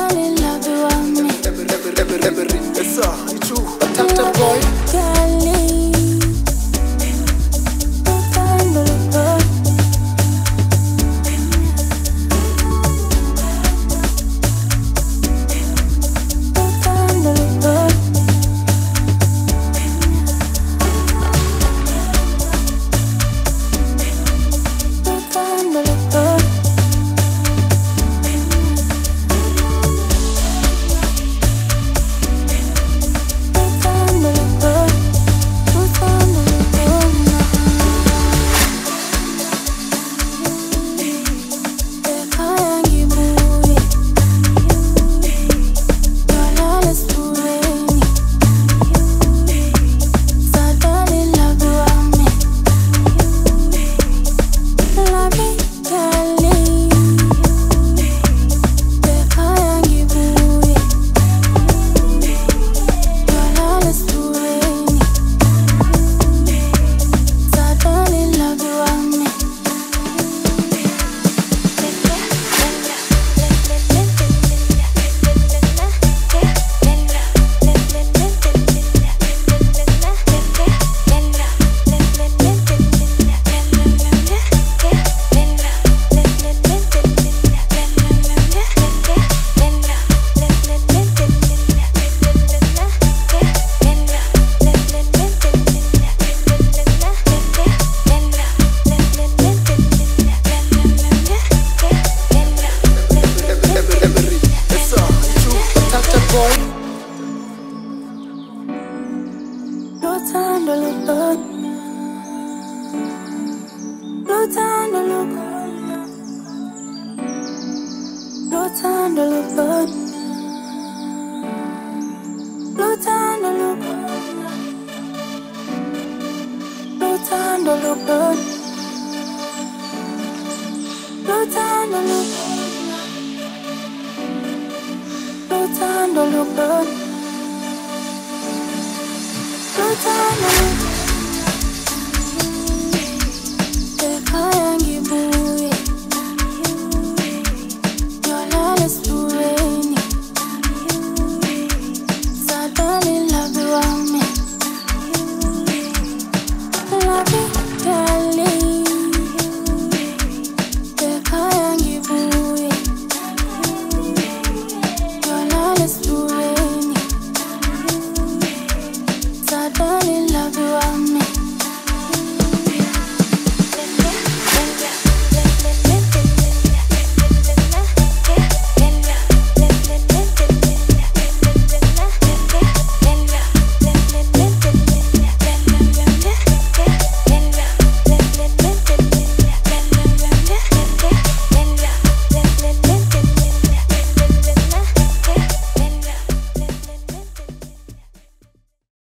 fall in love with me. It's a, it's a, tap tap boy. Yeah. Luthando lubod Luthando lubod Luthando lubod Luthando lubod Luthando lubod Luthando lubod Luthando lubod Luthando Ekhaya ngibuye Yolala sibuye